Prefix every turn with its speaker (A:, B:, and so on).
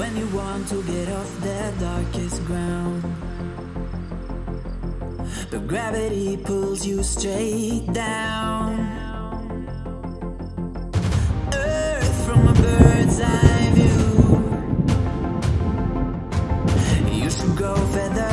A: when you want to get off the darkest ground. But gravity pulls you straight down. Earth from a bird's eye view. You should go further.